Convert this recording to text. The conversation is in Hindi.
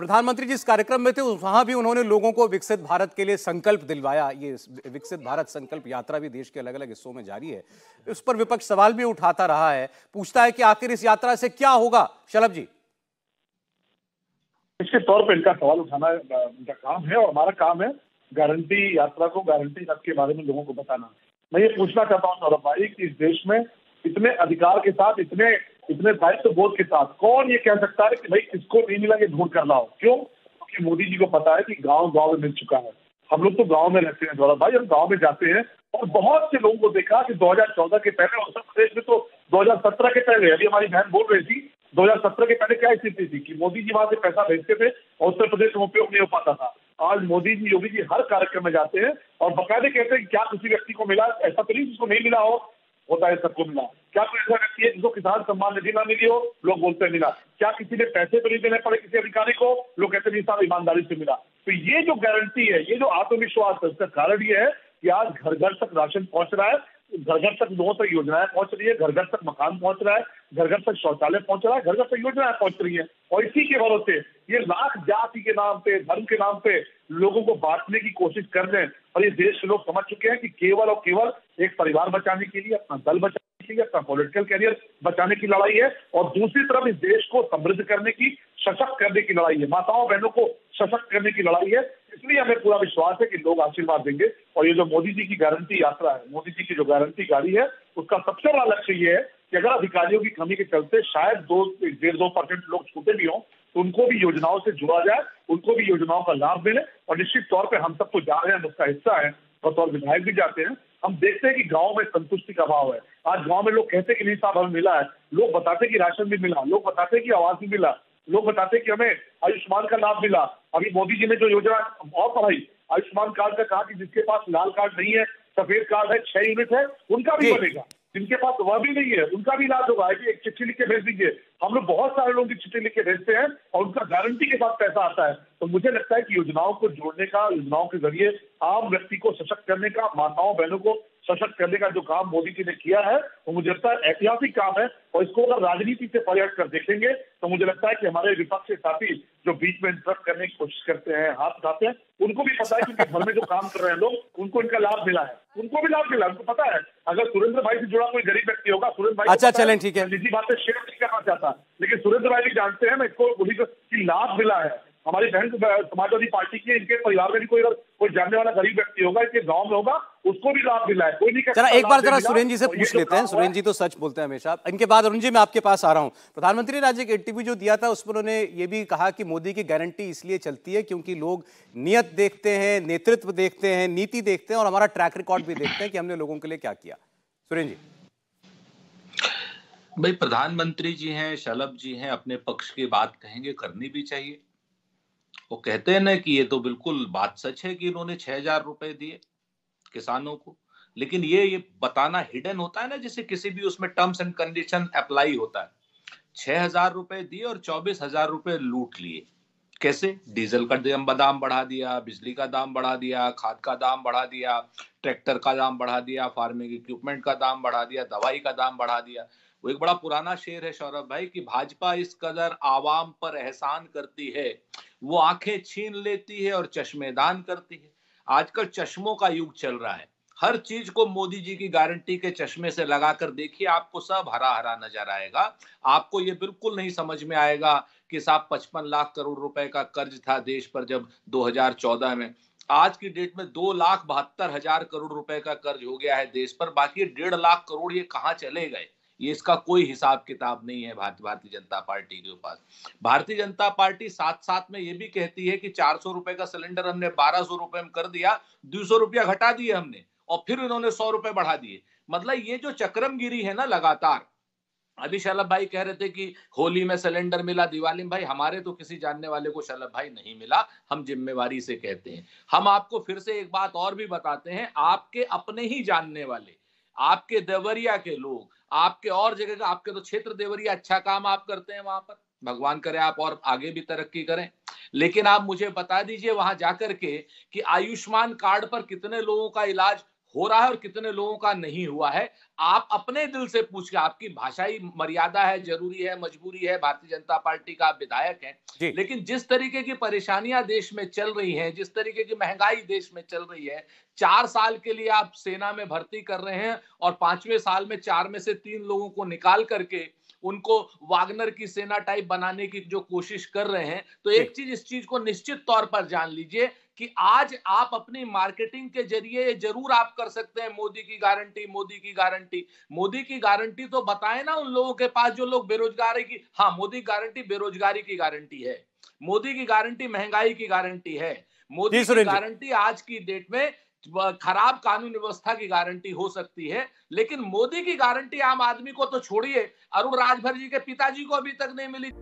प्रधानमंत्री जिस कार्यक्रम में थे वहाँ भी उन्होंने लोगों को विकसित भारत के लिए संकल्प दिलवाया। ये विकसित भारत संकल्प यात्रा भी देश के अलग अलग हिस्सों में जारी है। उस पर विपक्ष सवाल भी उठाता रहा है। पूछता है कि आखिर इस यात्रा से क्या होगा? शलभ जी। इसके तौर पर इनका सवाल उठाना इनका काम है और हमारा काम है गारंटी, यात्रा को गारंटी रथ के बारे में लोगों को बताना। मैं ये पूछना चाहता हूँ सौरभ भाई कि इस देश में इतने अधिकार के साथ, इतने इतने दायित्व बोध के साथ। कौन ये कह सकता है कि भाई किसको नहीं मिला ये ढूंढ कर लाओ? क्यों? क्योंकि मोदी जी को पता है कि गाँव गाँव में मिल चुका है। हम लोग तो गाँव में रहते हैं सौरभ भाई हम गाँव में जाते हैं और बहुत से लोगों को देखा कि 2014 के पहले उत्तर प्रदेश में तो 2017 के पहले, अभी हमारी बहन बोल रही थी 2017 के पहले क्या स्थिति थी? कि मोदी जी वहाँ से पैसा भेजते थे और उत्तर प्रदेश में उपयोग नहीं हो पाता था। आज मोदी जी, योगी जी हर कार्यक्रम में जाते हैं और बकायदे कहते हैं कि क्या किसी व्यक्ति को मिला, ऐसा तो नहीं जिसको नहीं मिला हो। होता है सबको मिला। क्या कोई ऐसा व्यक्ति है जिसको किसान सम्मान निधि ना मिली हो? लोग बोलते हैं मिला। क्या किसी ने पैसे तो नहीं देने पड़े किसी अधिकारी को? लोग कहते नहीं साहब, ईमानदारी से मिला। तो ये जो गारंटी है, ये जो आत्मविश्वास है, उसका कारण ये है कि आज घर घर तक राशन पहुँच रहा है। घर घर तक लोगों तक योजनाएँ पहुँच रही है घर घर तक मकान पहुँच रहा है घर घर तक शौचालय पहुँच रहा है घर घर तक योजनाएँ पहुँच रही है। और इसी के भरोसे ये लाख जाति के नाम पे, धर्म के नाम पे लोगों को बांटने की कोशिश कर रहे हैं। और ये देश के लोग समझ चुके हैं कि केवल और केवल एक परिवार बचाने के लिए, अपना दल बचाने के लिए, अपना पॉलिटिकल कैरियर बचाने की लड़ाई है। और दूसरी तरफ़ इस देश को समृद्ध करने की, सशक्त करने की लड़ाई है। माताओं बहनों को सशक्त करने की लड़ाई है। इसलिए हमें पूरा विश्वास है कि लोग आशीर्वाद देंगे। और ये जो मोदी जी की गारंटी यात्रा है, मोदी जी की जो गारंटी गाड़ी है, उसका सबसे बड़ा लक्ष्य ये है कि अगर अधिकारियों की कमी के चलते शायद दो, डेढ़ दो परसेंट लोग छूटे भी हों तो उनको भी योजनाओं से जुड़ा जाए, उनको भी योजनाओं का लाभ मिले। और निश्चित तौर पर हम सब तो जा रहे हैं उसका हिस्सा है बतौर विधायक भी जाते हैं। हम देखते हैं कि गाँव में संतुष्टि का अभाव है। आज गाँव में लोग कहते कि नहीं साहब, हमें मिला है। लोग बताते कि राशन भी मिला, लोग बताते कि आवास भी मिला। लोग बताते कि हमें आयुष्मान का लाभ मिला। अभी मोदी जी ने जो योजना और पढ़ाई आयुष्मान कार्ड का कहा कि जिसके पास लाल कार्ड नहीं है सफ़ेद कार्ड है छह यूनिट है उनका भी बनेगा। जिनके पास वह भी नहीं है उनका भी इलाज होगा। कि एक चिट्ठी लिख के भेज दीजिए। हम लोग बहुत सारे लोगों की चिट्ठी लिख के भेजते हैं और उनका गारंटी के साथ पैसा आता है। तो मुझे लगता है कि योजनाओं को जोड़ने का योजनाओं के ज़रिए आम व्यक्ति को सशक्त करने का माताओं बहनों को सशक्त करने का जो काम मोदी जी ने किया है वो मुझे लगता है ऐतिहासिक काम है और इसको अगर राजनीति से परिहट कर देखेंगे तो मुझे लगता है कि हमारे विपक्ष के साथी जो बीच में इंटरप्ट करने की कोशिश करते हैं हाथ उठाते हैं उनको भी पता है कि घर में जो काम कर रहे हैं लोग उनको इनका लाभ मिला है। उनको भी लाभ मिला उनको पता है। अगर सुरेंद्र भाई से जुड़ा कोई गरीब व्यक्ति होगा सुरेंद्र भाई अच्छा चलें ठीक है। निजी बातें शेयर नहीं करना चाहता लेकिन सुरेंद्र भाई भी जानते हैं मैं इसको की लाभ मिला है। हमारी बहन समाजवादी पार्टी की इनके परिवार में भी कोई कोई जानने वाला गरीब व्यक्ति होगा इनके गाँव में होगा उसको भी लाभ मिला है। कोई नहीं चला एक बार जरा सुरेंद्र जी से पूछ लेते हैं। सुरेंद्र जी तो सच बोलते हैं हमेशा। इनके बाद अरुण जी मैं आपके पास आ रहा हूँ। प्रधानमंत्री ने आज एक इंटरव्यू जो दिया था उसमें उन्होंने ये भी कहा कि मोदी की गारंटी इसलिए चलती है क्योंकि लोग नियत देखते हैं नेतृत्व देखते हैं नीति देखते हैं और हमारा ट्रैक रिकॉर्ड भी देखते हैं कि हमने लोगों के लिए क्या किया। सुरेंद्र जी। भाई प्रधानमंत्री जी हैं शलभ जी हैं अपने पक्ष की बात कहेंगे करनी भी चाहिए। वो कहते हैं ना कि ये तो बिल्कुल बात सच है कि इन्होंने छह हज़ार रुपए दिए किसानों को। लेकिन ये ये बताना हिडन होता है ना, जैसे किसी भी उसमें टर्म्स एंड कंडीशन अप्लाई होता है। छह हज़ार रुपए दिए और चौबीस हज़ार रुपए लूट लिए। कैसे? डीजल का दाम बढ़ा दिया, बिजली का दाम बढ़ा दिया, खाद का दाम बढ़ा दिया, ट्रैक्टर का दाम बढ़ा दिया, फ़ार्मिंग इक्विपमेंट का दाम बढ़ा दिया, दवाई का दाम बढ़ा दिया। वो एक बड़ा पुराना शेर है सौरभ भाई, कि भाजपा इस कदर आवाम पर एहसान करती है, वो आँखें छीन लेती है और चश्मेदान करती है। आजकल चश्मों का युग चल रहा है। हर चीज़ को मोदी जी की गारंटी के चश्मे से लगाकर देखिए, आपको सब हरा हरा नज़र आएगा। आपको ये बिल्कुल नहीं समझ में आएगा कि साहब पचपन लाख करोड़ रुपए का कर्ज था देश पर जब 2014 में। आज की डेट में दो लाख बहत्तर हज़ार करोड़ रुपए का कर्ज हो गया है देश पर, बाकी डेढ़ लाख करोड़ ये कहाँ चले गए? ये इसका कोई हिसाब किताब नहीं है भारतीय जनता पार्टी के पास। भारतीय जनता पार्टी साथ साथ में ये भी कहती है कि चार सौ रुपए का सिलेंडर हमने बारह सौ रुपए में कर दिया, दो सौ रुपया घटा दिए हमने और फिर इन्होंने सौ रुपए बढ़ा दिए। मतलब ये जो चक्रमगिरी है ना लगातार, अभी शलभ भाई कह रहे थे कि होली में सिलेंडर मिला, दिवाली में, भाई हमारे तो किसी जानने वाले को शलभ भाई नहीं मिला, हम जिम्मेवारी से कहते हैं। हम आपको फिर से एक बात और भी बताते हैं, आपके अपने ही जानने वाले आपके देवरिया के लोग, आपके और जगह का, आपके तो क्षेत्र देवरिया अच्छा काम आप करते हैं वहाँ पर। भगवान करे आप और आगे भी तरक्की करें। लेकिन आप मुझे बता दीजिए वहाँ जाकर के कि आयुष्मान कार्ड पर कितने लोगों का इलाज हो रहा है और कितने लोगों का नहीं हुआ है? आप अपने दिल से पूछ के आपकी भाषाई मर्यादा है ज़रूरी है मजबूरी है भारतीय जनता पार्टी का विधायक है। लेकिन जिस तरीके की परेशानियाँ देश में चल रही हैं जिस तरीके की महँगाई देश में चल रही है चार साल के लिए आप सेना में भर्ती कर रहे हैं और पाँचवें साल में चार में से तीन लोगों को निकाल करके उनको वागनर की सेना टाइप बनाने की जो कोशिश कर रहे हैं तो एक चीज़ इस चीज़ को निश्चित तौर पर जान लीजिए कि आज आप अपनी मार्केटिंग के ज़रिए ज़रूर आप कर सकते हैं मोदी की गारंटी मोदी की गारंटी। मोदी की गारंटी तो बताए ना उन लोगों के पास जो लोग बेरोजगारी की हाँ मोदी गारंटी बेरोजगारी की गारंटी है। मोदी की गारंटी महँगाई की गारंटी है। मोदी की गारंटी आज की डेट में खराब कानून व्यवस्था की गारंटी हो सकती है लेकिन मोदी की गारंटी आम आदमी को तो छोड़िए। अरुण राजभर जी के पिताजी को अभी तक नहीं मिली।